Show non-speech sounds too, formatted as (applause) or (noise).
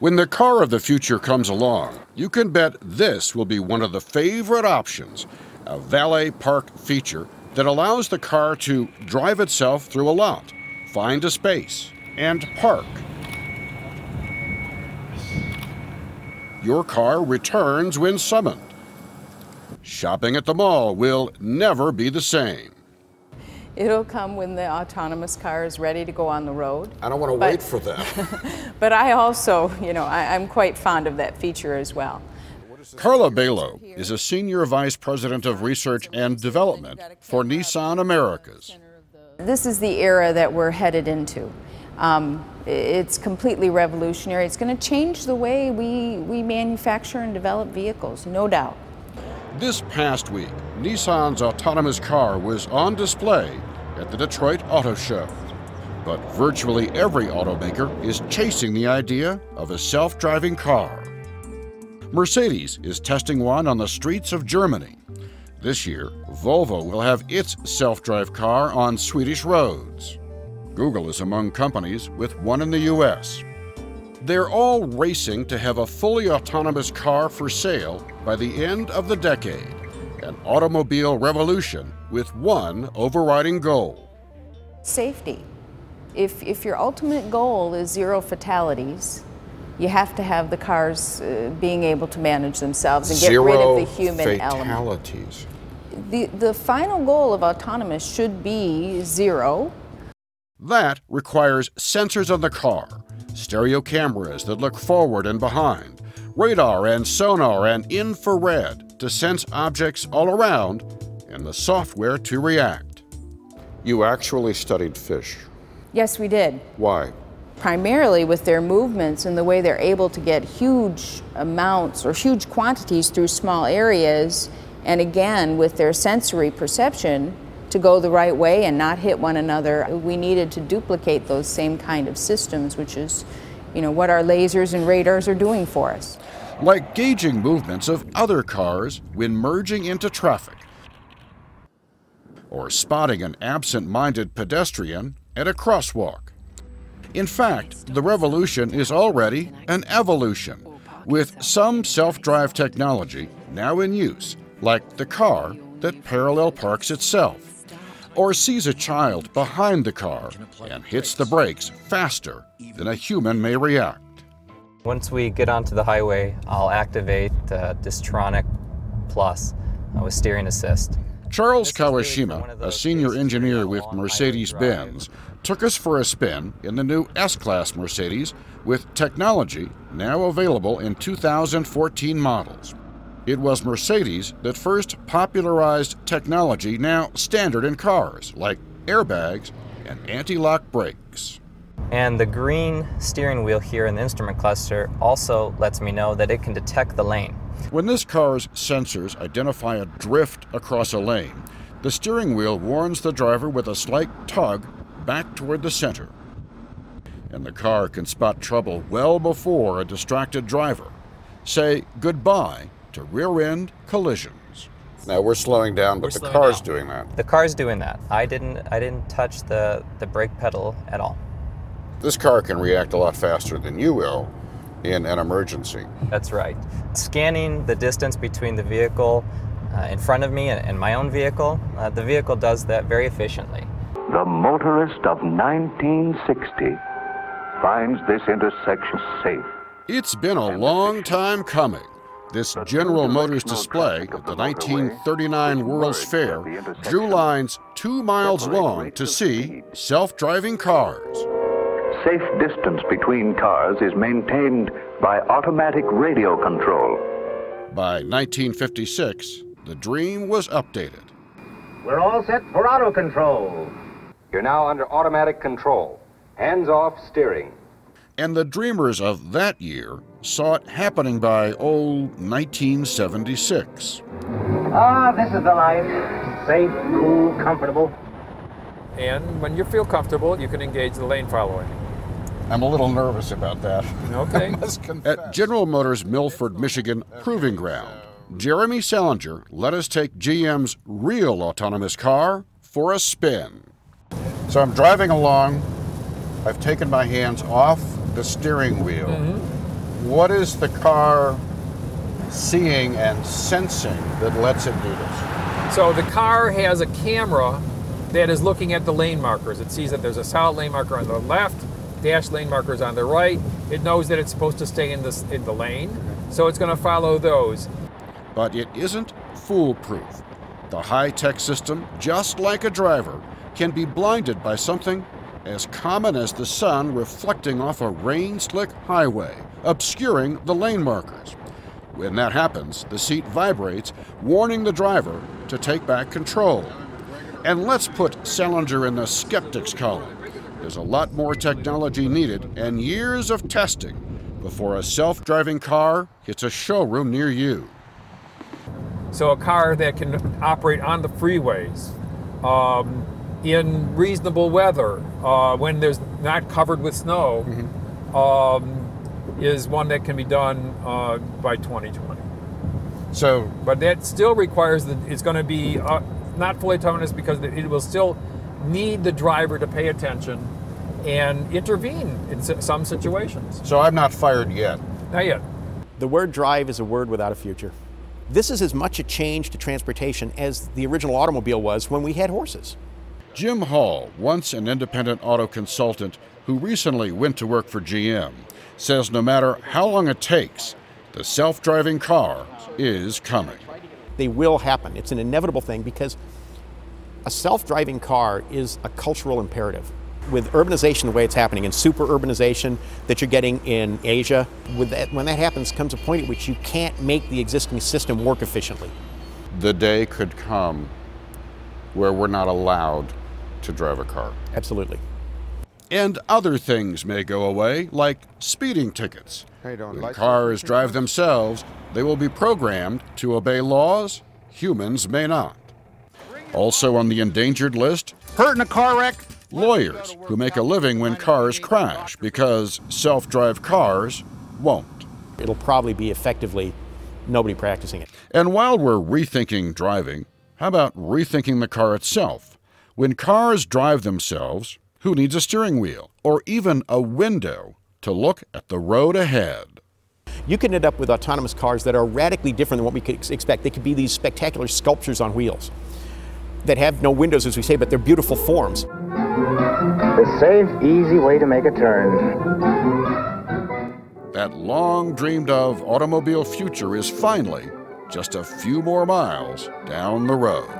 When the car of the future comes along, you can bet this will be one of the favorite options a valet park feature that allows the car to drive itself through a lot, find a space, and park. Your car returns when summoned. Shopping at the mall will never be the same. It'll come when the autonomous car is ready to go on the road. I don't want to But- wait for that. (laughs) But I also, you know, I, I'm quite fond of that feature as well. Carla Bailo is a senior vice president of research and development for Nissan Americas. This is the era that we're headed into. Um, it's completely revolutionary. It's going to change the way we, we manufacture and develop vehicles, no doubt. This past week, Nissan's autonomous car was on display at the Detroit Auto Show. But virtually every automaker is chasing the idea of a self driving car. Mercedes is testing one on the streets of Germany. This year, Volvo will have its self drive car on Swedish roads. Google is among companies with one in the US. They're all racing to have a fully autonomous car for sale by the end of the decade an automobile revolution with one overriding goal. Safety. If, if your ultimate goal is zero fatalities, you have to have the cars uh, being able to manage themselves and get rid of the human element. fatalities. The, the final goal of autonomous should be zero. That requires sensors on the car, stereo cameras that look forward and behind, radar and sonar and infrared to sense objects all around, and the software to react. You actually studied fish. Yes, we did. Why? Primarily with their movements and the way they're able to get huge amounts or huge quantities through small areas, and again with their sensory perception to go the right way and not hit one another. We needed to duplicate those same kind of systems, which is, you know, what our lasers and radars are doing for us. Like gauging movements of other cars when merging into traffic, or spotting an absent minded pedestrian at a crosswalk. In fact, the revolution is already an evolution, with some self drive technology now in use, like the car that parallel parks itself, or sees a child behind the car and hits the brakes faster than a human may react. Once we get onto the highway, I'll activate uh, Distronic Plus uh, with steering assist. Charles This is really for one Kawashima, a senior engineer with Mercedes Benz, took us for a spin in the new S Class Mercedes with technology now available in 2014 models. It was Mercedes that first popularized technology now standard in cars, like airbags and anti lock brakes. And the green steering wheel here in the instrument cluster also lets me know that it can detect the lane. When this car's sensors identify a drift across a lane, the steering wheel warns the driver with a slight tug back toward the center. And the car can spot trouble well before a distracted driver. Say goodbye to rear end collisions. Now we're slowing down, but We're the car's down. doing that. The car's doing that. I didn't I didn't touch the, the brake pedal at all. This car can react a lot faster than you will in an emergency. That's right. Scanning the distance between the vehicle uh, in front of me and, and my own vehicle, uh, the vehicle does that very efficiently. The motorist of 1960 finds this intersection safe. It's been a long time coming. This General Motors display at the 1939 World's Fair drew lines two miles long to see self driving cars. Safe distance between cars is maintained by automatic radio control. By 1956, the dream was updated. We're all set for auto control. You're now under automatic control. Hands off steering. And the dreamers of that year saw it happening by, oh, 1976. Ah, this is the life. Safe, cool, comfortable. And when you feel comfortable, you can engage the lane following. I'm a little nervous about that. Okay. (laughs) At General Motors Milford, Michigan Proving Ground, Jeremy Salinger let us take GM's real autonomous car for a spin. So I'm driving along. I've taken my hands off the steering wheel. Mm-hmm. What is the car seeing and sensing that lets it do this? So the car has a camera that is looking at the lane markers. It sees that there's a solid lane marker on the left, dash lane markers on the right. It knows that it's supposed to stay in this in the lane, so it's going to follow those. But it isn't foolproof. The high-tech system, just like a driver, can be blinded by something as common as the sun reflecting off a rain-slick highway, obscuring the lane markers. When that happens, the seat vibrates, warning the driver to take back control. And let's put Salinger in the skeptics column. There's a lot more technology needed and years of testing before a self-driving car hits a showroom near you. So a car that can operate on the freeways, um, in reasonable weather, uh, when there's not covered with snow, mm-hmm. um, is one that can be done uh, by 2020. So, but that still requires that it's going to be uh, not fully autonomous because it will still need the driver to pay attention and intervene in some situations. So I'm not fired yet. Not yet. The word drive is a word without a future. This is as much a change to transportation as the original automobile was when we had horses. Jim Hall, once an independent auto consultant who recently went to work for GM, says no matter how long it takes, the self driving car is coming. They will happen. It's an inevitable thing because a self driving car is a cultural imperative. With urbanization the way it's happening and super urbanization that you're getting in Asia, with that, when that happens comes a point at which you can't make the existing system work efficiently. The day could come where we're not allowed to drive a car. Absolutely. And other things may go away, like speeding tickets. When cars drive themselves, they will be programmed to obey laws humans may not. Also on the endangered list, hurt in a car wreck, lawyers who make a living when cars crash because self drive cars won't. It'll probably be effectively nobody practicing it. And while we're rethinking driving, how about rethinking the car itself? When cars drive themselves, who needs a steering wheel or even a window to look at the road ahead? You can end up with autonomous cars that are radically different than what we could expect. They could be these spectacular sculptures on wheels that have no windows, as we say, but they're beautiful forms. The safe, easy way to make a turn. That long dreamed of automobile future is finally just a few more miles down the road.